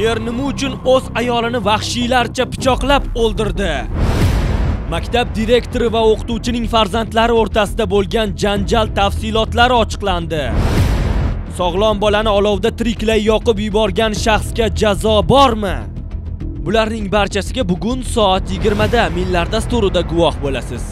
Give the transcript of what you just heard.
Er nima uchun o'z ayolini vahshiylarcha pichoqlab o'ldirdi? Maktab direktori va o'qituvchining farzandlari o'rtasida bo'lgan janjal tafsilotlari ochiqlandi. Sog'lom bolani olovda tiriklay yoqib yuborgan shaxsga jazo bormi? Bularning barchasiga bugun soat 20 da Millar dasturida guvoh bo'lasiz.